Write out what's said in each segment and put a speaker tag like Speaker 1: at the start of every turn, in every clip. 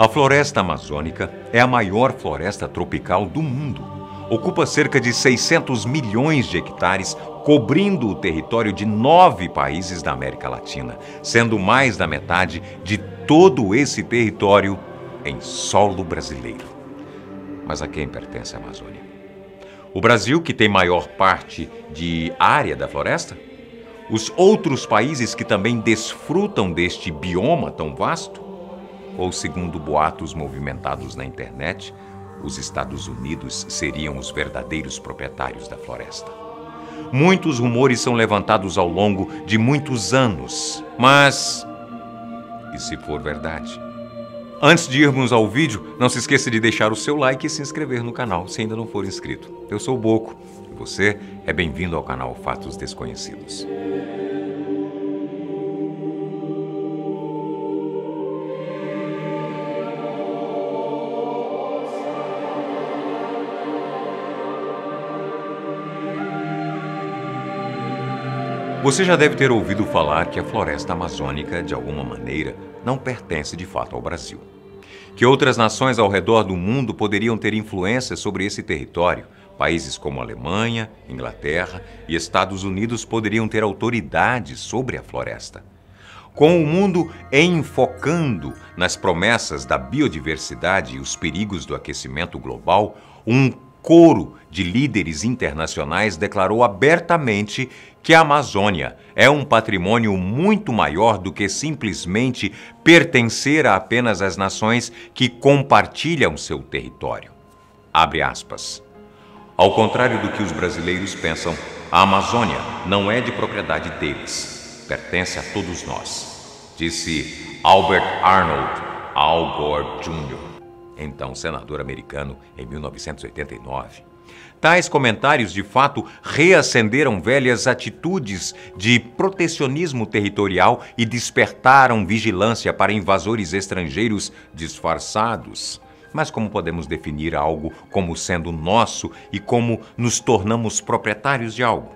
Speaker 1: A floresta amazônica é a maior floresta tropical do mundo. Ocupa cerca de 600 milhões de hectares, cobrindo o território de nove países da América Latina, sendo mais da metade de todo esse território em solo brasileiro. Mas a quem pertence a Amazônia? O Brasil, que tem maior parte de área da floresta? Os outros países que também desfrutam deste bioma tão vasto? Ou, segundo boatos movimentados na internet, os Estados Unidos seriam os verdadeiros proprietários da floresta? Muitos rumores são levantados ao longo de muitos anos, mas. E se for verdade? Antes de irmos ao vídeo, não se esqueça de deixar o seu like e se inscrever no canal se ainda não for inscrito. Eu sou o Boco e você é bem-vindo ao canal Fatos Desconhecidos. Você já deve ter ouvido falar que a floresta amazônica, de alguma maneira, não pertence de fato ao Brasil. Que outras nações ao redor do mundo poderiam ter influência sobre esse território. Países como Alemanha, Inglaterra e Estados Unidos poderiam ter autoridade sobre a floresta. Com o mundo enfocando nas promessas da biodiversidade e os perigos do aquecimento global, um coro de líderes internacionais declarou abertamente que a Amazônia é um patrimônio muito maior do que simplesmente pertencer a apenas as nações que compartilham seu território. Abre aspas. Ao contrário do que os brasileiros pensam, a Amazônia não é de propriedade deles, pertence a todos nós, disse Albert Arnold Al Gore Jr então senador americano, em 1989. Tais comentários, de fato, reacenderam velhas atitudes de protecionismo territorial e despertaram vigilância para invasores estrangeiros disfarçados. Mas como podemos definir algo como sendo nosso e como nos tornamos proprietários de algo?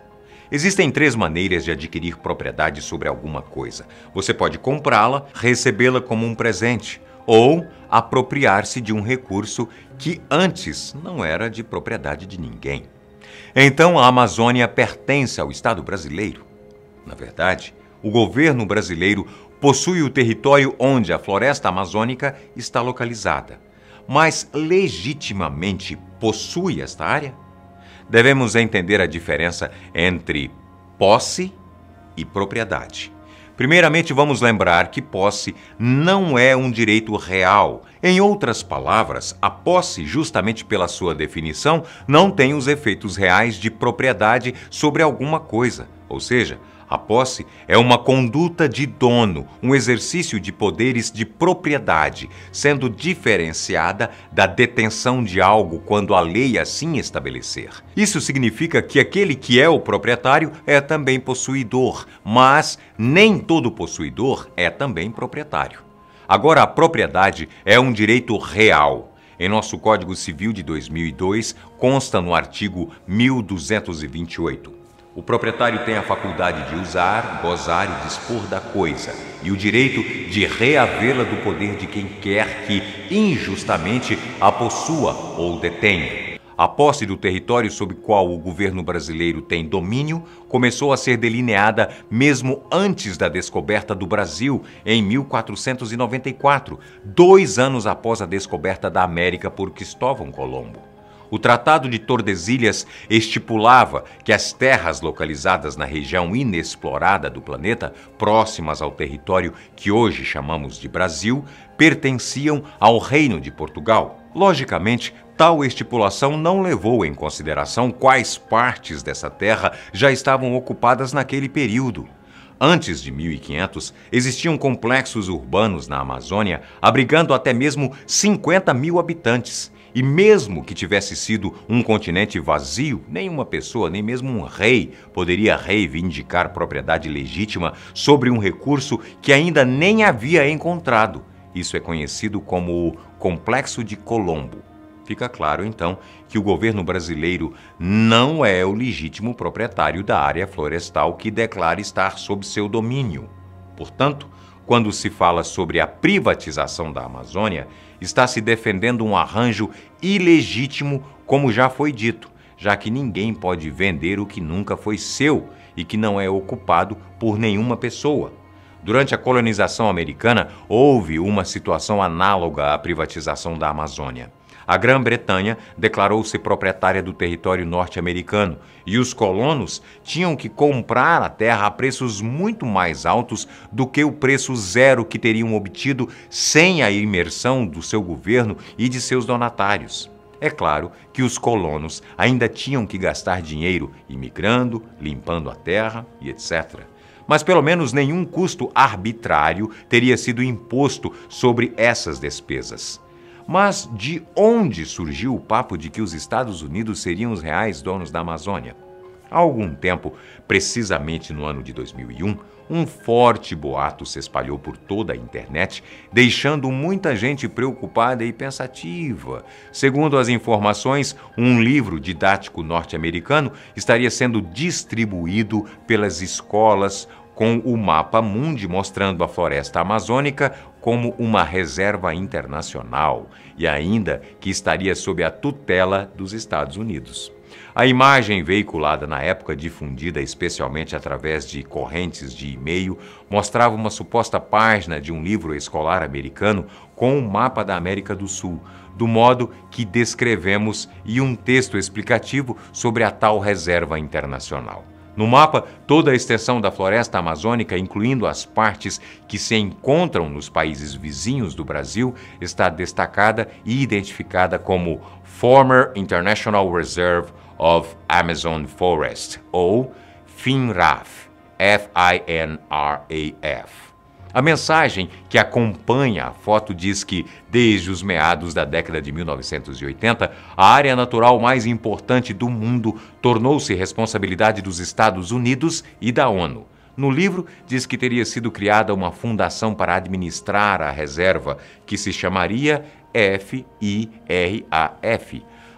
Speaker 1: Existem três maneiras de adquirir propriedade sobre alguma coisa. Você pode comprá-la, recebê-la como um presente, ou apropriar-se de um recurso que antes não era de propriedade de ninguém. Então a Amazônia pertence ao Estado brasileiro. Na verdade, o governo brasileiro possui o território onde a floresta amazônica está localizada. Mas legitimamente possui esta área? Devemos entender a diferença entre posse e propriedade. Primeiramente, vamos lembrar que posse não é um direito real. Em outras palavras, a posse, justamente pela sua definição, não tem os efeitos reais de propriedade sobre alguma coisa. Ou seja, a posse é uma conduta de dono, um exercício de poderes de propriedade, sendo diferenciada da detenção de algo quando a lei assim estabelecer. Isso significa que aquele que é o proprietário é também possuidor, mas nem todo possuidor é também proprietário. Agora, a propriedade é um direito real. Em nosso Código Civil de 2002, consta no artigo 1228. O proprietário tem a faculdade de usar, gozar e dispor da coisa, e o direito de reavê-la do poder de quem quer que injustamente a possua ou detenha. A posse do território sobre qual o governo brasileiro tem domínio começou a ser delineada mesmo antes da descoberta do Brasil, em 1494, dois anos após a descoberta da América por Cristóvão Colombo. O Tratado de Tordesilhas estipulava que as terras localizadas na região inexplorada do planeta, próximas ao território que hoje chamamos de Brasil, pertenciam ao Reino de Portugal. Logicamente, tal estipulação não levou em consideração quais partes dessa terra já estavam ocupadas naquele período. Antes de 1500, existiam complexos urbanos na Amazônia abrigando até mesmo 50 mil habitantes. E mesmo que tivesse sido um continente vazio, nenhuma pessoa, nem mesmo um rei, poderia reivindicar propriedade legítima sobre um recurso que ainda nem havia encontrado. Isso é conhecido como o Complexo de Colombo. Fica claro, então, que o governo brasileiro não é o legítimo proprietário da área florestal que declara estar sob seu domínio. Portanto, quando se fala sobre a privatização da Amazônia, está se defendendo um arranjo ilegítimo, como já foi dito, já que ninguém pode vender o que nunca foi seu e que não é ocupado por nenhuma pessoa. Durante a colonização americana, houve uma situação análoga à privatização da Amazônia. A Grã-Bretanha declarou-se proprietária do território norte-americano e os colonos tinham que comprar a terra a preços muito mais altos do que o preço zero que teriam obtido sem a imersão do seu governo e de seus donatários. É claro que os colonos ainda tinham que gastar dinheiro imigrando, limpando a terra e etc. Mas pelo menos nenhum custo arbitrário teria sido imposto sobre essas despesas. Mas de onde surgiu o papo de que os Estados Unidos seriam os reais donos da Amazônia? Há algum tempo, precisamente no ano de 2001, um forte boato se espalhou por toda a internet, deixando muita gente preocupada e pensativa. Segundo as informações, um livro didático norte-americano estaria sendo distribuído pelas escolas com o mapa mundi mostrando a floresta amazônica como uma reserva internacional e ainda que estaria sob a tutela dos Estados Unidos. A imagem veiculada na época, difundida especialmente através de correntes de e-mail, mostrava uma suposta página de um livro escolar americano com um mapa da América do Sul, do modo que descrevemos, e um texto explicativo sobre a tal reserva internacional. No mapa, toda a extensão da floresta amazônica, incluindo as partes que se encontram nos países vizinhos do Brasil, está destacada e identificada como Former International Reserve of Amazon Forest, ou FINRAF, F-I-N-R-A-F. A mensagem que acompanha a foto diz que, desde os meados da década de 1980, a área natural mais importante do mundo tornou-se responsabilidade dos Estados Unidos e da ONU. No livro, diz que teria sido criada uma fundação para administrar a reserva, que se chamaria FIRAF,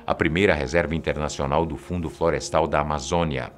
Speaker 1: a primeira reserva internacional do Fundo Florestal da Amazônia.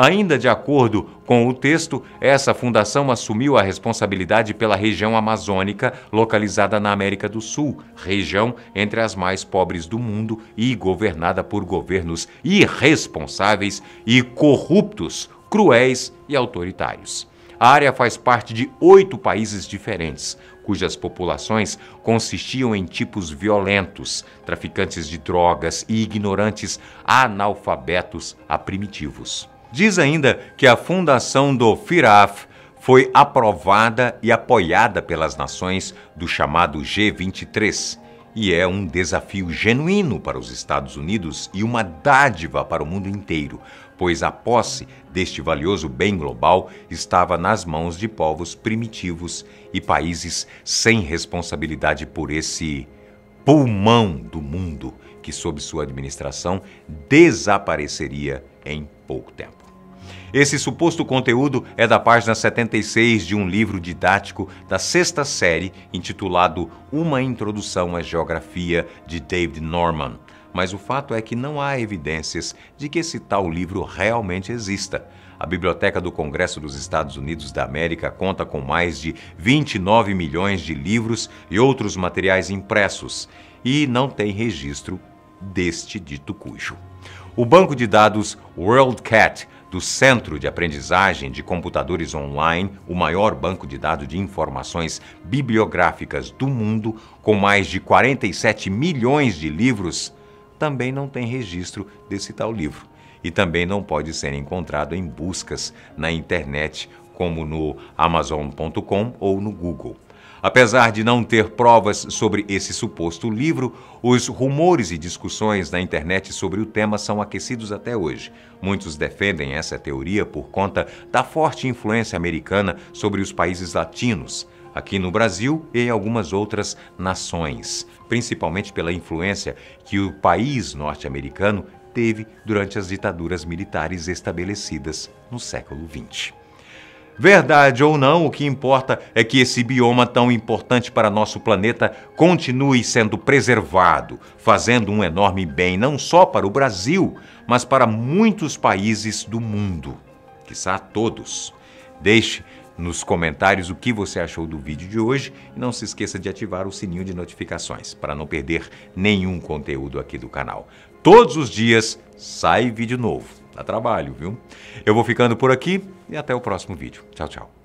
Speaker 1: Ainda de acordo com o texto, essa fundação assumiu a responsabilidade pela região amazônica, localizada na América do Sul, região entre as mais pobres do mundo e governada por governos irresponsáveis e corruptos, cruéis e autoritários. A área faz parte de oito países diferentes, cujas populações consistiam em tipos violentos, traficantes de drogas e ignorantes analfabetos a primitivos. Diz ainda que a fundação do FIRAF foi aprovada e apoiada pelas nações do chamado G23 e é um desafio genuíno para os Estados Unidos e uma dádiva para o mundo inteiro, pois a posse deste valioso bem global estava nas mãos de povos primitivos e países sem responsabilidade por esse pulmão do mundo que, sob sua administração, desapareceria em pouco tempo. Esse suposto conteúdo é da página 76 de um livro didático da sexta série intitulado Uma Introdução à Geografia de David Norman. Mas o fato é que não há evidências de que esse tal livro realmente exista. A Biblioteca do Congresso dos Estados Unidos da América conta com mais de 29 milhões de livros e outros materiais impressos e não tem registro deste dito cujo. O banco de dados WorldCat do Centro de Aprendizagem de Computadores Online, o maior banco de dados de informações bibliográficas do mundo, com mais de 47 milhões de livros, também não tem registro desse tal livro. E também não pode ser encontrado em buscas na internet, como no Amazon.com ou no Google. Apesar de não ter provas sobre esse suposto livro, os rumores e discussões na internet sobre o tema são aquecidos até hoje. Muitos defendem essa teoria por conta da forte influência americana sobre os países latinos, aqui no Brasil e em algumas outras nações, principalmente pela influência que o país norte-americano teve durante as ditaduras militares estabelecidas no século XX. Verdade ou não, o que importa é que esse bioma tão importante para nosso planeta continue sendo preservado, fazendo um enorme bem não só para o Brasil, mas para muitos países do mundo, quiçá todos. Deixe nos comentários o que você achou do vídeo de hoje e não se esqueça de ativar o sininho de notificações para não perder nenhum conteúdo aqui do canal. Todos os dias sai vídeo novo. Dá trabalho, viu? Eu vou ficando por aqui e até o próximo vídeo. Tchau, tchau.